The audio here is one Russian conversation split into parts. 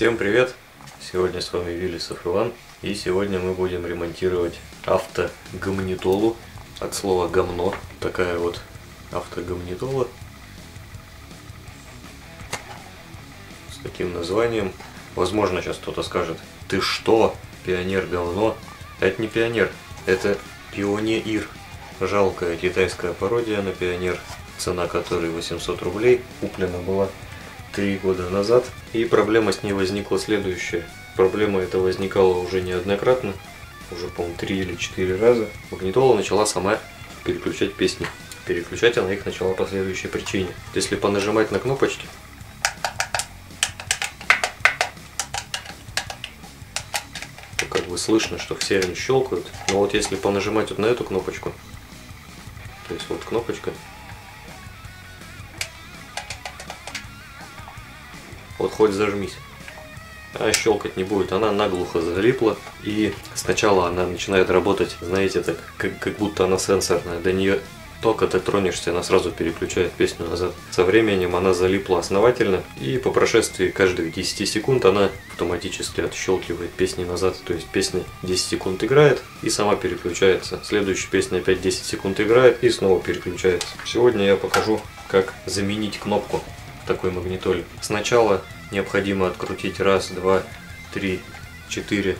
Всем привет! Сегодня с вами Виллисов Иван. И сегодня мы будем ремонтировать автогамнитолу. От слова гамно. Такая вот автогамнитола. С таким названием. Возможно, сейчас кто-то скажет, ты что, пионер говно? Это не пионер, это пионеир. Жалкая китайская пародия на пионер, цена которой 800 рублей. Куплена была три года назад. И проблема с ней возникла следующая. Проблема эта возникала уже неоднократно, уже, по-моему, три или четыре раза. Магнитола начала сама переключать песни. Переключать она их начала по следующей причине. Если понажимать на кнопочки, то как бы слышно, что все они щелкают. Но вот если понажимать вот на эту кнопочку, то есть вот кнопочка, вот хоть зажмись. А щелкать не будет, она наглухо залипла. И сначала она начинает работать, знаете, так, как, как будто она сенсорная. До нее только ты тронешься, она сразу переключает песню назад. Со временем она залипла основательно, и по прошествии каждых 10 секунд она автоматически отщелкивает песни назад. То есть песня 10 секунд играет и сама переключается. Следующая песня опять 10 секунд играет и снова переключается. Сегодня я покажу, как заменить кнопку такой магнитоле. Сначала необходимо открутить раз, два, три, четыре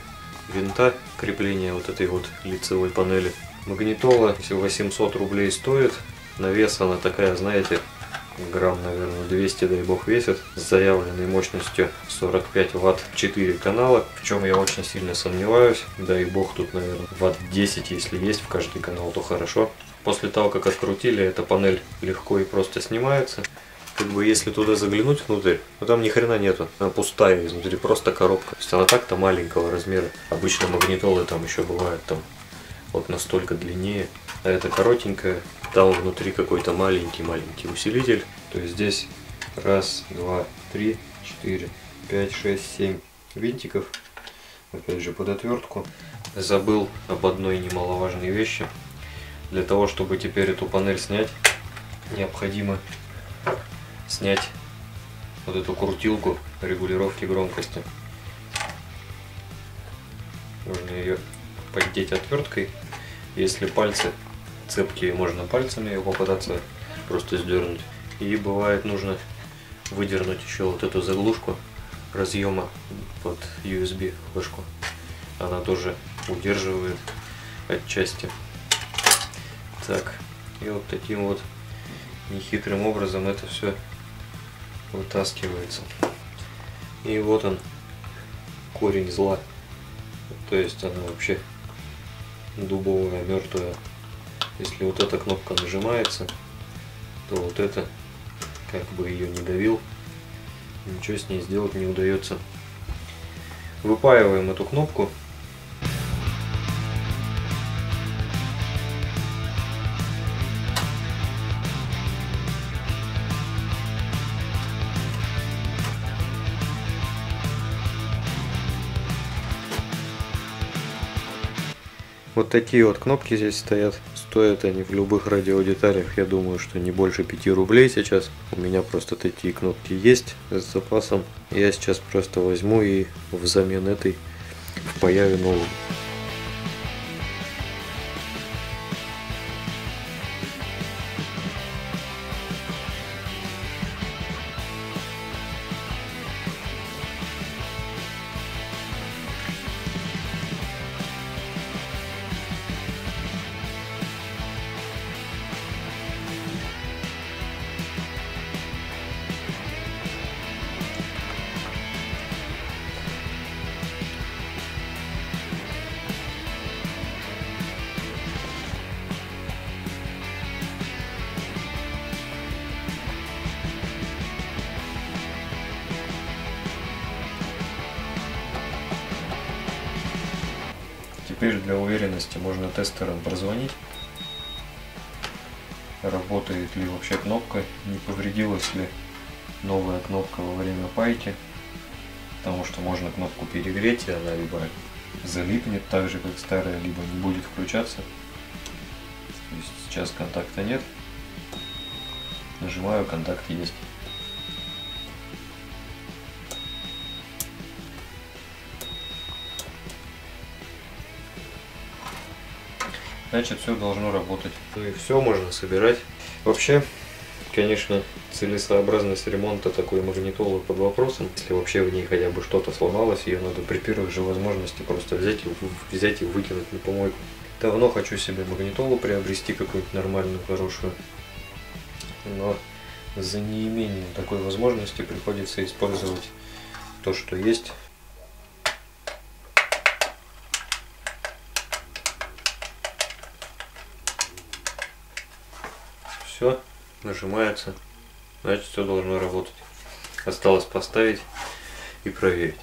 винта крепления вот этой вот лицевой панели. Магнитола всего 800 рублей стоит. На вес она такая, знаете, грамм, наверное, 200, дай бог, весит. С заявленной мощностью 45 ватт 4 канала, в чем я очень сильно сомневаюсь. Дай бог, тут, наверное, ватт 10, если есть в каждый канал, то хорошо. После того, как открутили, эта панель легко и просто снимается как бы если туда заглянуть внутрь, ну там ни хрена нету, она пустая изнутри, просто коробка. То есть она так-то маленького размера. Обычно магнитолы там еще бывают там вот настолько длиннее, а это коротенькая. Там внутри какой-то маленький-маленький усилитель. То есть здесь раз, два, три, четыре, пять, шесть, семь винтиков. Опять же под отвертку. Забыл об одной немаловажной вещи. Для того, чтобы теперь эту панель снять, необходимо снять вот эту крутилку регулировки громкости. Нужно ее поддеть отверткой. Если пальцы цепкие, можно пальцами ее попытаться просто сдернуть. И бывает нужно выдернуть еще вот эту заглушку разъема под USB флешку. Она тоже удерживает отчасти. Так, и вот таким вот нехитрым образом это все вытаскивается. И вот он, корень зла. То есть она вообще дубовая, мертвая. Если вот эта кнопка нажимается, то вот это, как бы ее не давил, ничего с ней сделать не удается. Выпаиваем эту кнопку Вот такие вот кнопки здесь стоят. Стоят они в любых радиодеталях, я думаю, что не больше 5 рублей сейчас. У меня просто такие кнопки есть с запасом. Я сейчас просто возьму и взамен этой впаяю новую. Теперь для уверенности можно тестером прозвонить, работает ли вообще кнопка, не повредилась ли новая кнопка во время пайки, потому что можно кнопку перегреть, и она либо залипнет так же, как старая, либо не будет включаться. То есть сейчас контакта нет. Нажимаю, контакт есть. Значит все должно работать. Ну и все можно собирать. Вообще, конечно, целесообразность ремонта такой магнитолы под вопросом. Если вообще в ней хотя бы что-то сломалось, ее надо при первых же возможности просто взять и, взять и выкинуть на помойку. Давно хочу себе магнитолу приобрести какую-нибудь нормальную, хорошую. Но за неимением такой возможности приходится использовать то, что есть. Все, нажимается, значит все должно работать. Осталось поставить и проверить.